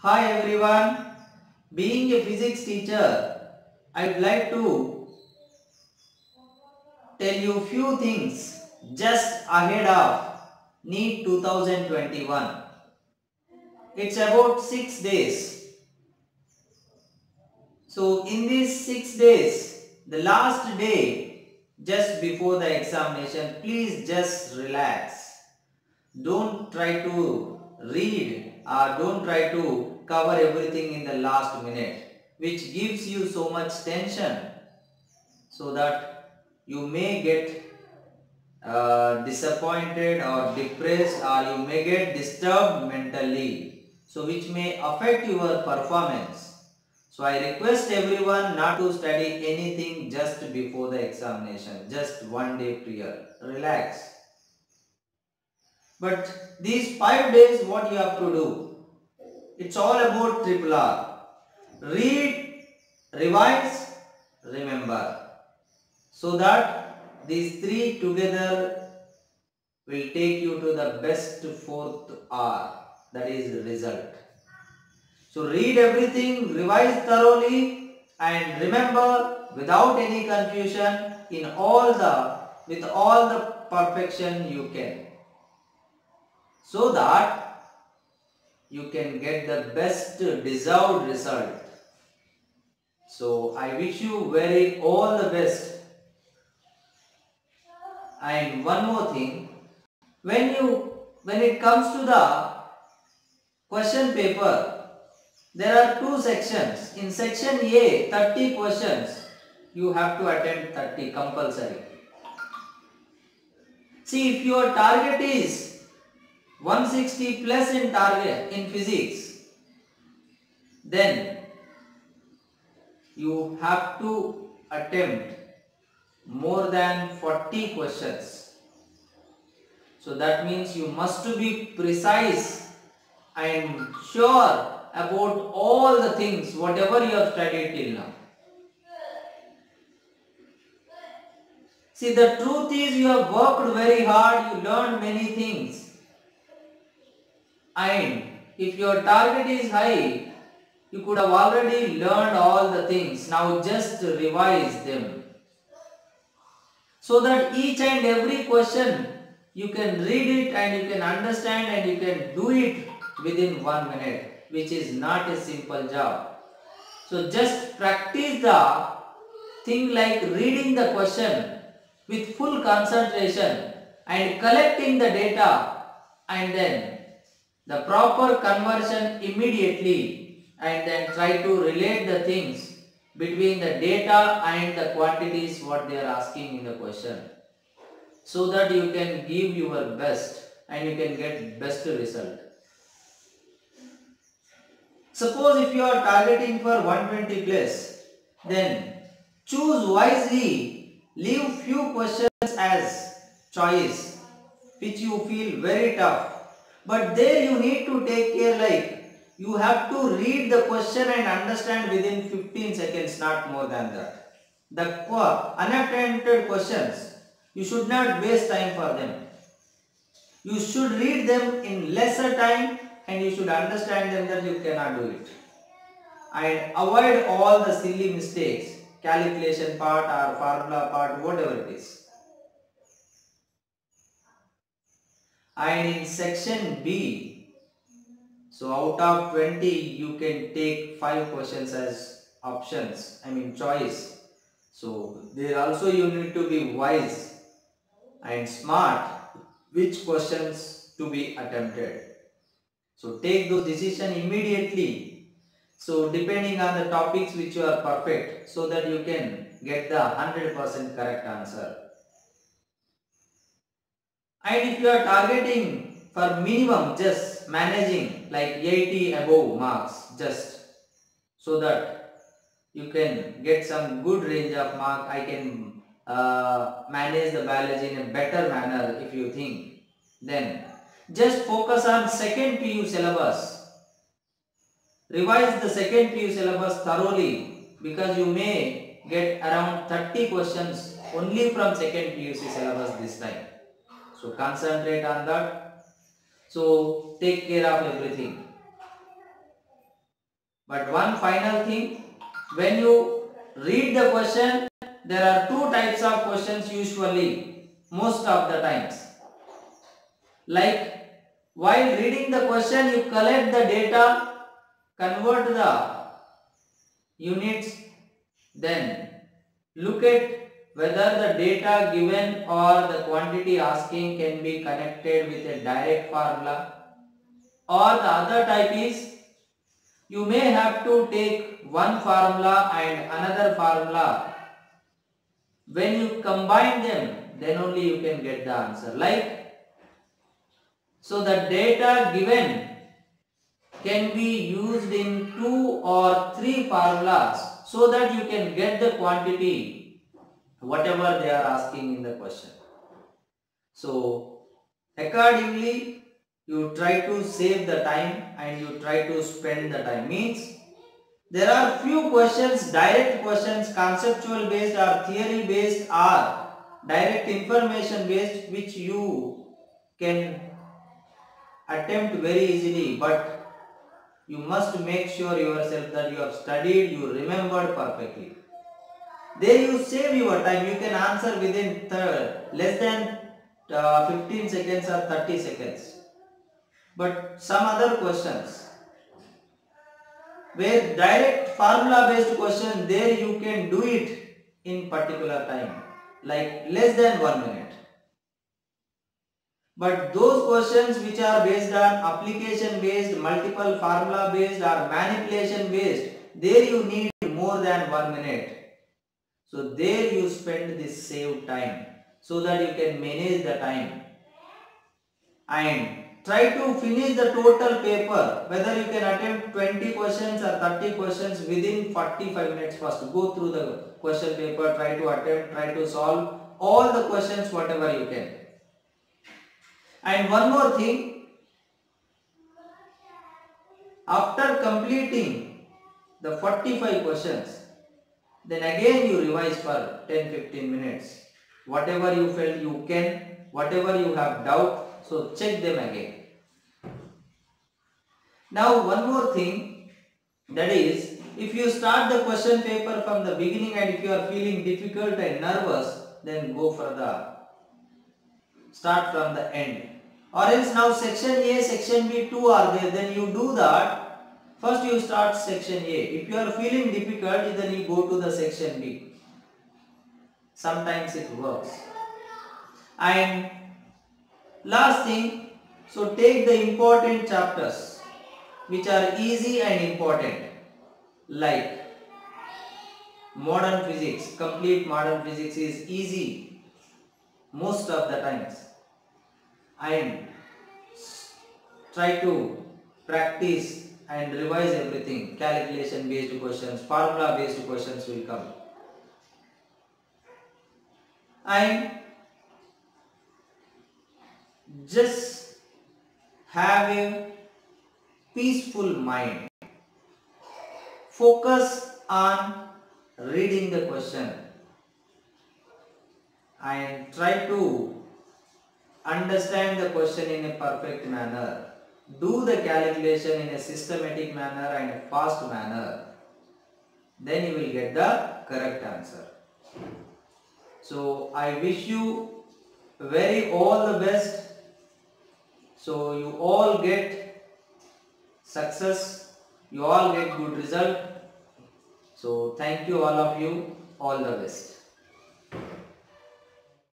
Hi everyone. Being a physics teacher, I'd like to tell you few things just ahead of NEET 2021. It's about 6 days. So in these 6 days, the last day just before the examination, please just relax. Don't try to read or don't try to cover everything in the last minute which gives you so much tension so that you may get uh, disappointed or depressed or you may get disturbed mentally so which may affect your performance. So i request everyone not to study anything just before the examination just one day prior. Relax but these 5 days what you have to do it's all about triple R. Read, revise, remember. So that these three together will take you to the best fourth R. That is result. So read everything, revise thoroughly and remember without any confusion in all the with all the perfection you can. So that you can get the best deserved result. So I wish you very all the best. And one more thing, when you when it comes to the question paper, there are two sections. In section A, 30 questions. You have to attend 30 compulsory. See, if your target is 160 plus in target in physics, then you have to attempt more than 40 questions. So that means you must be precise and sure about all the things whatever you have studied till now. See the truth is you have worked very hard, you learned many things. And if your target is high, you could have already learned all the things. Now just revise them. So that each and every question you can read it and you can understand and you can do it within one minute which is not a simple job. So just practice the thing like reading the question with full concentration and collecting the data and then the proper conversion immediately and then try to relate the things between the data and the quantities what they are asking in the question so that you can give your best and you can get best result. Suppose if you are targeting for 120 plus, then choose wisely, leave few questions as choice which you feel very tough. But there you need to take care like you have to read the question and understand within 15 seconds, not more than that. The unattended questions, you should not waste time for them. You should read them in lesser time and you should understand them that you cannot do it. And avoid all the silly mistakes, calculation part or formula part, whatever it is. And in section B, so out of 20, you can take 5 questions as options, I mean choice. So there also you need to be wise and smart which questions to be attempted. So take those decision immediately. So depending on the topics which you are perfect so that you can get the 100% correct answer. And if you are targeting for minimum just managing like 80 above marks just so that you can get some good range of mark I can uh, manage the biology in a better manner if you think. Then just focus on second PU syllabus. Revise the second PU syllabus thoroughly because you may get around 30 questions only from second PUC syllabus this time so concentrate on that. So take care of everything. But one final thing, when you read the question, there are two types of questions usually, most of the times. Like while reading the question, you collect the data, convert the units, then look at whether the data given or the quantity asking can be connected with a direct formula. Or the other type is you may have to take one formula and another formula. When you combine them then only you can get the answer. Like so the data given can be used in two or three formulas so that you can get the quantity whatever they are asking in the question. So accordingly you try to save the time and you try to spend the time means there are few questions direct questions conceptual based or theory based or direct information based which you can attempt very easily but you must make sure yourself that you have studied, you remembered perfectly. There you save your time, you can answer within less than uh, 15 seconds or 30 seconds. But some other questions, where direct formula based question, there you can do it in particular time, like less than 1 minute. But those questions which are based on application based, multiple formula based or manipulation based, there you need more than one minute. So there you spend this saved time so that you can manage the time. And try to finish the total paper whether you can attempt 20 questions or 30 questions within 45 minutes first. Go through the question paper try to attempt try to solve all the questions whatever you can. And one more thing, after completing the 45 questions, then again you revise for 10-15 minutes. Whatever you felt you can, whatever you have doubt, so check them again. Now one more thing, that is, if you start the question paper from the beginning and if you are feeling difficult and nervous, then go for the start from the end or else now section A, section B two are there then you do that first you start section A. If you are feeling difficult then you go to the section B. Sometimes it works. And last thing so take the important chapters which are easy and important like modern physics. Complete modern physics is easy most of the times. And try to practice and revise everything. Calculation based questions, formula based questions will come. And just have a peaceful mind. Focus on reading the question and try to understand the question in a perfect manner, do the calculation in a systematic manner and a fast manner, then you will get the correct answer. So I wish you very all the best. So you all get success, you all get good result. So thank you all of you, all the best.